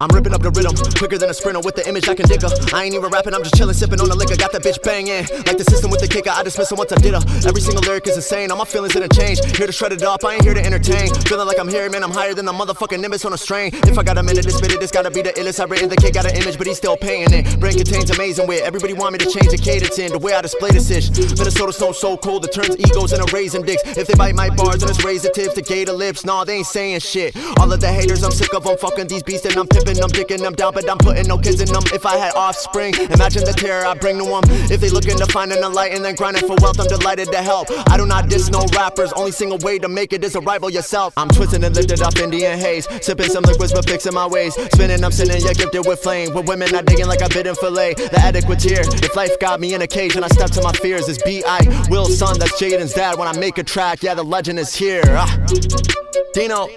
I'm ripping up the rhythm, quicker than a sprinter with the image I can dig her. I ain't even rapping, I'm just chilling, sipping on the liquor. Got that bitch banging, like the system with the kicker. I dismiss her once I did her. Every single lyric is insane, all my feelings didn't change. Here to shred it up, I ain't here to entertain. Feeling like I'm here, man, I'm higher than the motherfucking nimbus on a strain. If I got a minute to spit it, it's gotta be the illest. I written the kid got an image, but he's still paying it. Brain contains amazing wit. Everybody want me to change the cadence in the way I display this ish. Minnesota snow so cold, it turns egos into raisin dicks. If they bite my bars, then it's razor tips to gator lips. Nah, they ain't saying shit. All of the haters, I'm sick of them fucking these beasts, and I'm pimping them, dicking them down, but I'm putting no kids in them. If I had offspring, imagine the terror I bring to them. If they looking to find an light and then grinding for wealth, I'm delighted to help. I do not diss no rappers, only single way to make it is to rival yourself. I'm twisting and lifted up Indian haze, sipping some liquids but fixing my ways. Spinning, I'm sinning, yeah, gifted with flame. With women, not digging like I bid in fillet. The adequate tear. If life got me in a cage and I step to my fears, it's B.I. Will son, that's Jaden's dad. When I make a track, yeah, the legend is here. Ah. Dino.